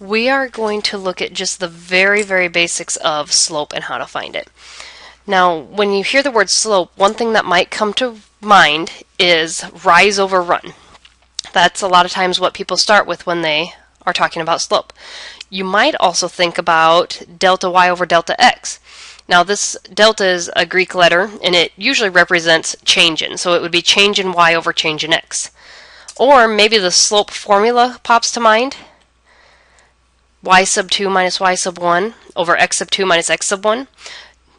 we are going to look at just the very, very basics of slope and how to find it. Now, when you hear the word slope, one thing that might come to mind is rise over run. That's a lot of times what people start with when they are talking about slope. You might also think about delta y over delta x. Now this delta is a Greek letter and it usually represents change in, so it would be change in y over change in x. Or maybe the slope formula pops to mind. Y sub 2 minus y sub 1 over x sub 2 minus x sub 1.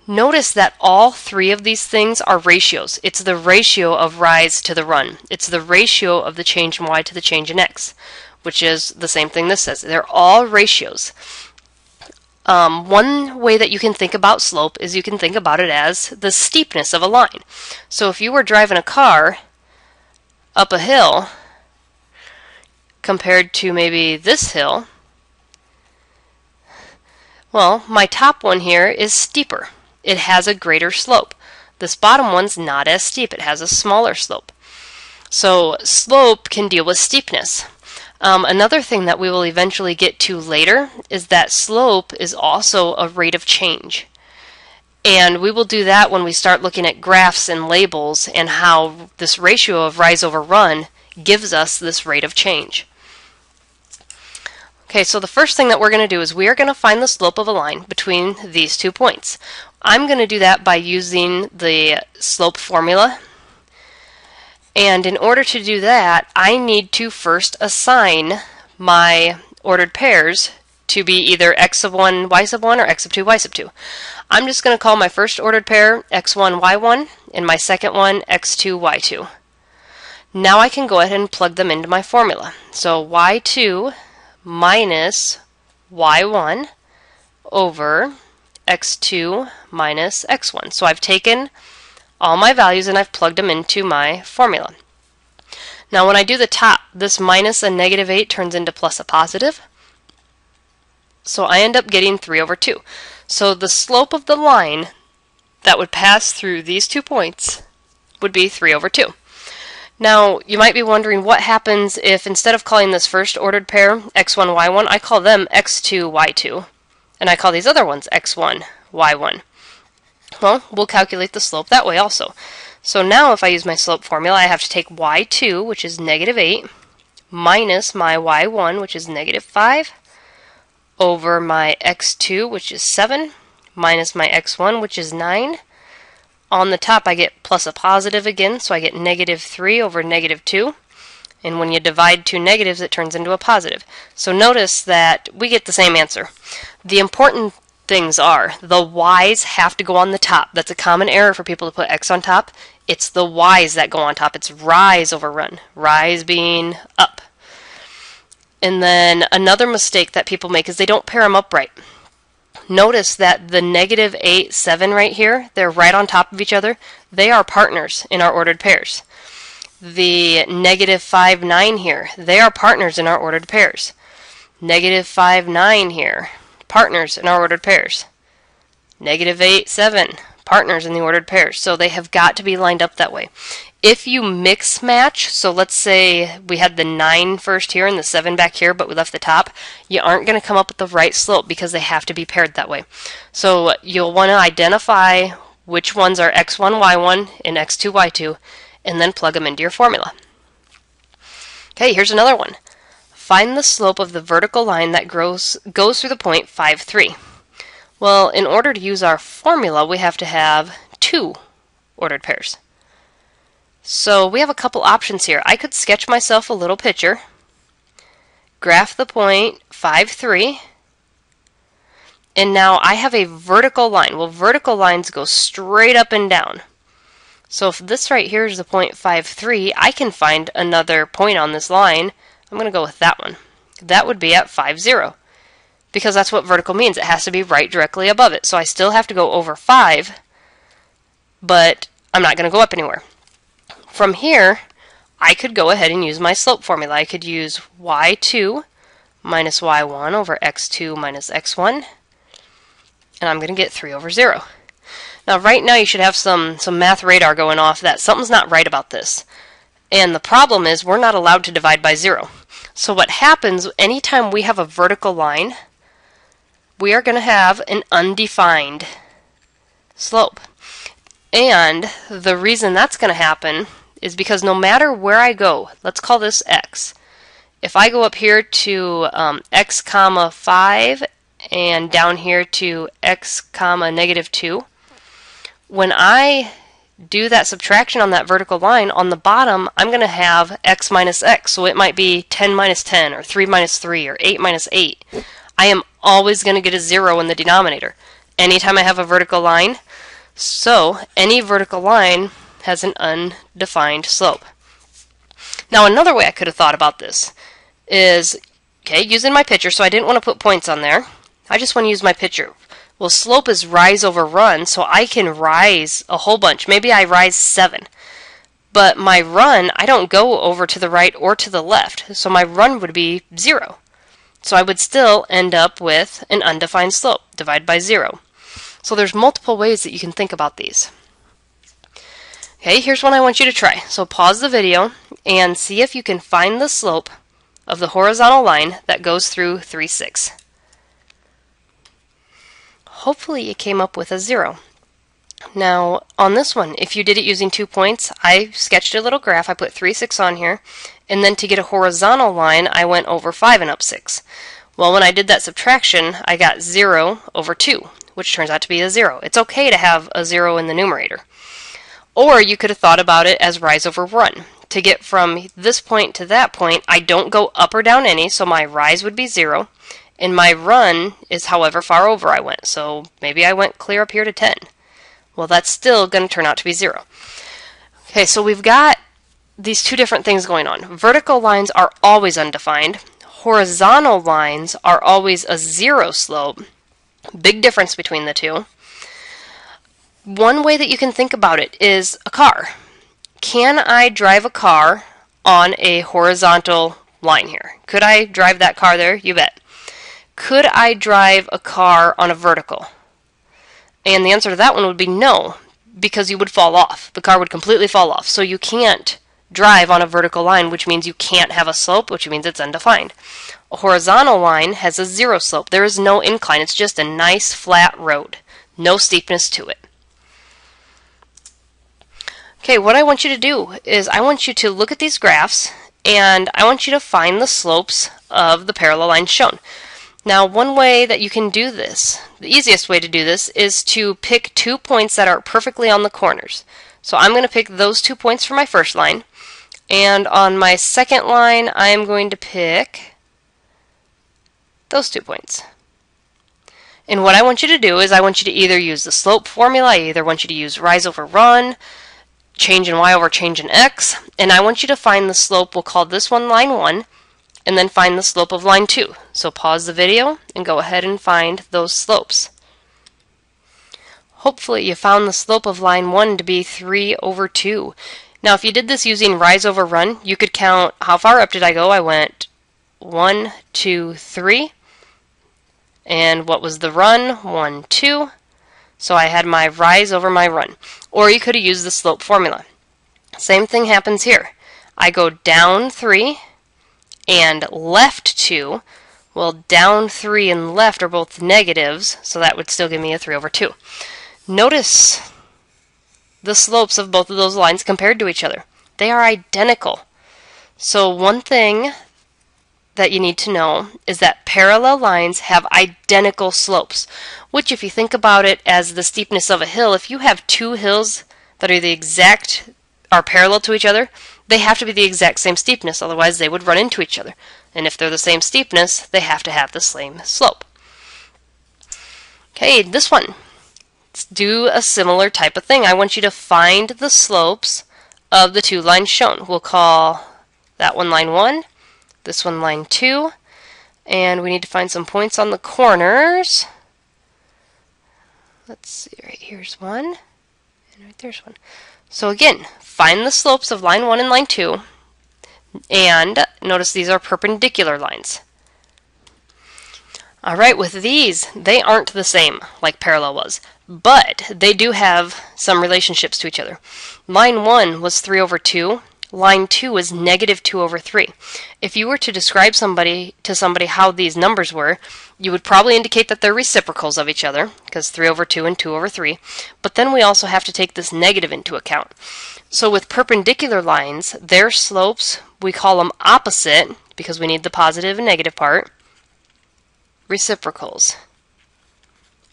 Notice that all three of these things are ratios. It's the ratio of rise to the run. It's the ratio of the change in y to the change in x, which is the same thing this says. They're all ratios. Um, one way that you can think about slope is you can think about it as the steepness of a line. So if you were driving a car up a hill compared to maybe this hill, well, my top one here is steeper. It has a greater slope. This bottom one's not as steep. It has a smaller slope. So slope can deal with steepness. Um, another thing that we will eventually get to later is that slope is also a rate of change. And we will do that when we start looking at graphs and labels and how this ratio of rise over run gives us this rate of change. Okay, so the first thing that we're going to do is we are going to find the slope of a line between these two points. I'm going to do that by using the slope formula and in order to do that, I need to first assign my ordered pairs to be either x sub 1, y sub 1, or x sub 2, y sub 2. I'm just going to call my first ordered pair x1, y1, and my second one x2, y2. Now I can go ahead and plug them into my formula. So y2 minus y1 over x2 minus x1. So I've taken all my values and I've plugged them into my formula. Now when I do the top, this minus a negative 8 turns into plus a positive. So I end up getting 3 over 2. So the slope of the line that would pass through these two points would be 3 over 2. Now, you might be wondering what happens if instead of calling this first ordered pair x1, y1, I call them x2, y2. And I call these other ones x1, y1. Well, we'll calculate the slope that way also. So now if I use my slope formula, I have to take y2, which is negative 8, minus my y1, which is negative 5, over my x2, which is 7, minus my x1, which is 9. On the top, I get plus a positive again, so I get negative 3 over negative 2. And when you divide two negatives, it turns into a positive. So notice that we get the same answer. The important things are. The y's have to go on the top. That's a common error for people to put x on top. It's the y's that go on top. It's rise over run. Rise being up. And then another mistake that people make is they don't pair them up right. Notice that the negative 8, 7 right here, they're right on top of each other. They are partners in our ordered pairs. The negative 5, 9 here, they are partners in our ordered pairs. Negative 5, 9 here, partners in our ordered pairs. Negative 8, 7, partners in the ordered pairs. So they have got to be lined up that way. If you mix match, so let's say we had the 9 first here and the 7 back here, but we left the top, you aren't going to come up with the right slope because they have to be paired that way. So you'll want to identify which ones are x1, y1, and x2, y2, and then plug them into your formula. Okay, here's another one. Find the slope of the vertical line that grows, goes through the point 5, 3. Well, in order to use our formula, we have to have two ordered pairs. So we have a couple options here. I could sketch myself a little picture, graph the point 5, 3, and now I have a vertical line. Well, vertical lines go straight up and down. So if this right here is the point 5, 3, I can find another point on this line I'm going to go with that one. That would be at 5, 0. Because that's what vertical means. It has to be right directly above it. So I still have to go over 5, but I'm not going to go up anywhere. From here, I could go ahead and use my slope formula. I could use y2 minus y1 over x2 minus x1, and I'm going to get 3 over 0. Now right now you should have some, some math radar going off that something's not right about this. And the problem is we're not allowed to divide by 0. So what happens anytime we have a vertical line, we are going to have an undefined slope. And the reason that's going to happen is because no matter where I go, let's call this x. If I go up here to um, x comma 5 and down here to x comma negative 2, when I do that subtraction on that vertical line, on the bottom I'm going to have x minus x. So it might be 10 minus 10 or 3 minus 3 or 8 minus 8. I am always going to get a 0 in the denominator anytime I have a vertical line. So any vertical line has an undefined slope. Now another way I could have thought about this is, okay, using my picture, so I didn't want to put points on there. I just want to use my picture. Well, slope is rise over run, so I can rise a whole bunch. Maybe I rise 7. But my run, I don't go over to the right or to the left, so my run would be 0. So I would still end up with an undefined slope, divided by 0. So there's multiple ways that you can think about these. Okay, here's one I want you to try. So pause the video and see if you can find the slope of the horizontal line that goes through 3, 6 hopefully it came up with a zero. Now, on this one, if you did it using two points, I sketched a little graph. I put 3, 6 on here. And then to get a horizontal line, I went over 5 and up 6. Well, when I did that subtraction, I got 0 over 2, which turns out to be a 0. It's okay to have a 0 in the numerator. Or you could have thought about it as rise over run. To get from this point to that point, I don't go up or down any, so my rise would be 0. And my run is however far over I went. So maybe I went clear up here to 10. Well, that's still going to turn out to be 0. Okay, so we've got these two different things going on. Vertical lines are always undefined. Horizontal lines are always a zero slope. Big difference between the two. One way that you can think about it is a car. Can I drive a car on a horizontal line here? Could I drive that car there? You bet could I drive a car on a vertical? And the answer to that one would be no, because you would fall off. The car would completely fall off. So you can't drive on a vertical line, which means you can't have a slope, which means it's undefined. A horizontal line has a zero slope. There is no incline. It's just a nice flat road. No steepness to it. Okay, what I want you to do is I want you to look at these graphs and I want you to find the slopes of the parallel lines shown. Now one way that you can do this, the easiest way to do this, is to pick two points that are perfectly on the corners. So I'm going to pick those two points for my first line. And on my second line, I'm going to pick those two points. And what I want you to do is I want you to either use the slope formula, I either want you to use rise over run, change in y over change in x, and I want you to find the slope, we'll call this one line 1, and then find the slope of line 2. So pause the video and go ahead and find those slopes. Hopefully you found the slope of line 1 to be 3 over 2. Now if you did this using rise over run, you could count how far up did I go. I went 1, 2, 3. And what was the run? 1, 2. So I had my rise over my run. Or you could have used the slope formula. Same thing happens here. I go down 3 and left 2, well, down 3 and left are both negatives, so that would still give me a 3 over 2. Notice the slopes of both of those lines compared to each other. They are identical. So one thing that you need to know is that parallel lines have identical slopes, which if you think about it as the steepness of a hill, if you have two hills that are the exact are parallel to each other, they have to be the exact same steepness, otherwise they would run into each other. And if they're the same steepness, they have to have the same slope. Okay, this one. Let's do a similar type of thing. I want you to find the slopes of the two lines shown. We'll call that one line 1, this one line 2, and we need to find some points on the corners. Let's see, right here's one, and right there's one. So again, find the slopes of line 1 and line 2, and notice these are perpendicular lines. Alright, with these, they aren't the same like parallel was, but they do have some relationships to each other. Line 1 was 3 over 2. Line 2 is negative 2 over 3. If you were to describe somebody to somebody how these numbers were, you would probably indicate that they're reciprocals of each other, because 3 over 2 and 2 over 3. But then we also have to take this negative into account. So with perpendicular lines, their slopes, we call them opposite, because we need the positive and negative part, reciprocals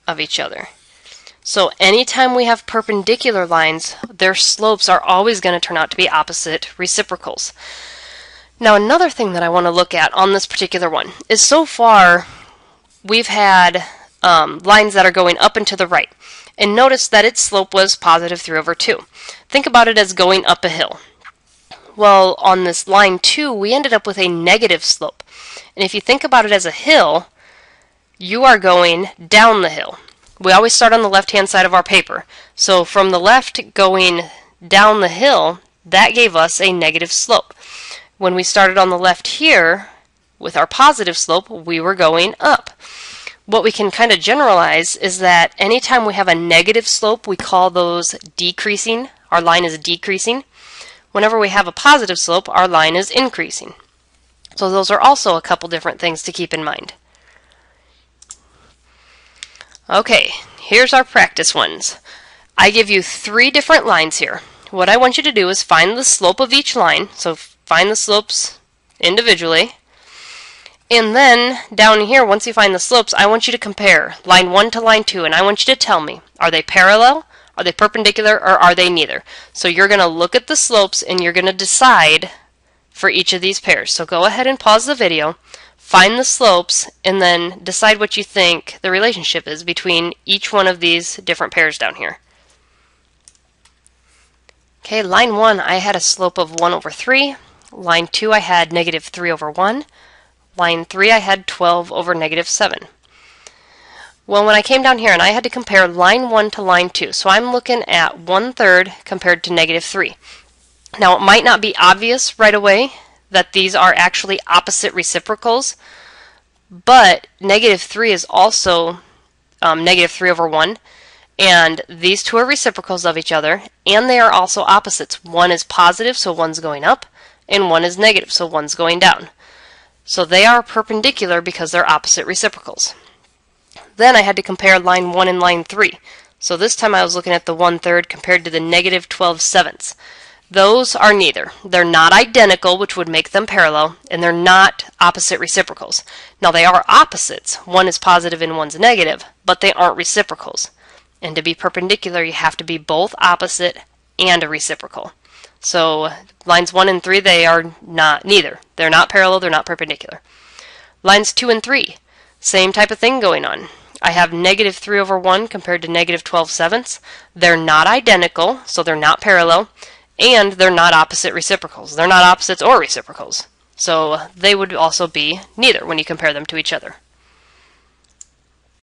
of each other. So anytime we have perpendicular lines, their slopes are always going to turn out to be opposite reciprocals. Now another thing that I want to look at on this particular one is so far we've had um, lines that are going up and to the right. And notice that its slope was positive 3 over 2. Think about it as going up a hill. Well, on this line 2, we ended up with a negative slope. And if you think about it as a hill, you are going down the hill. We always start on the left-hand side of our paper. So from the left going down the hill, that gave us a negative slope. When we started on the left here, with our positive slope, we were going up. What we can kind of generalize is that anytime we have a negative slope, we call those decreasing. Our line is decreasing. Whenever we have a positive slope, our line is increasing. So those are also a couple different things to keep in mind. Okay, here's our practice ones. I give you three different lines here. What I want you to do is find the slope of each line, so find the slopes individually. And then down here, once you find the slopes, I want you to compare line 1 to line 2, and I want you to tell me, are they parallel, are they perpendicular, or are they neither? So you're going to look at the slopes and you're going to decide for each of these pairs. So go ahead and pause the video, find the slopes, and then decide what you think the relationship is between each one of these different pairs down here. Okay, line 1 I had a slope of 1 over 3. Line 2 I had negative 3 over 1. Line 3 I had 12 over negative 7. Well, when I came down here and I had to compare line 1 to line 2, so I'm looking at 1 third compared to negative 3. Now, it might not be obvious right away that these are actually opposite reciprocals, but negative 3 is also um, negative 3 over 1, and these two are reciprocals of each other, and they are also opposites. One is positive, so one's going up, and one is negative, so one's going down. So they are perpendicular because they're opposite reciprocals. Then I had to compare line 1 and line 3. So this time I was looking at the 1 third compared to the negative 12 sevenths. Those are neither. They're not identical, which would make them parallel, and they're not opposite reciprocals. Now they are opposites. One is positive and one's negative, but they aren't reciprocals. And to be perpendicular, you have to be both opposite and a reciprocal. So lines 1 and 3, they are not neither. They're not parallel, they're not perpendicular. Lines 2 and 3, same type of thing going on. I have negative 3 over 1 compared to negative 12 sevenths. They're not identical, so they're not parallel and they're not opposite reciprocals. They're not opposites or reciprocals. So they would also be neither when you compare them to each other.